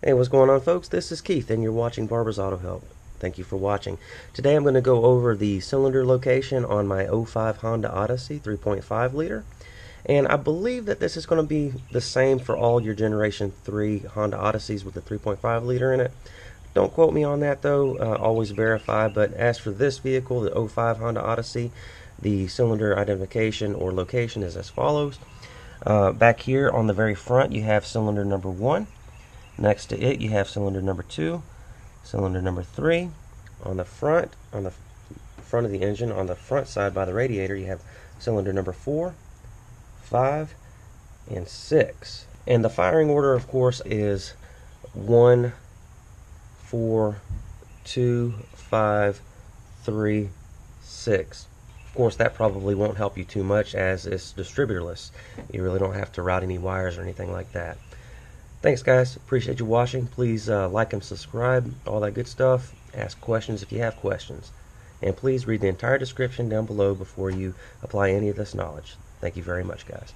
Hey, what's going on folks? This is Keith and you're watching Barbour's Auto Help. Thank you for watching. Today I'm going to go over the cylinder location on my 05 Honda Odyssey 3.5 liter. And I believe that this is going to be the same for all your Generation 3 Honda Odysseys with the 3.5 liter in it. Don't quote me on that though, uh, always verify. But as for this vehicle, the 05 Honda Odyssey, the cylinder identification or location is as follows. Uh, back here on the very front you have cylinder number 1 Next to it, you have cylinder number two, cylinder number three. On the front, on the front of the engine, on the front side by the radiator, you have cylinder number four, five, and six. And the firing order, of course, is one, four, two, five, three, six. Of course, that probably won't help you too much as it's distributorless. You really don't have to route any wires or anything like that. Thanks, guys. Appreciate you watching. Please uh, like and subscribe, all that good stuff. Ask questions if you have questions. And please read the entire description down below before you apply any of this knowledge. Thank you very much, guys.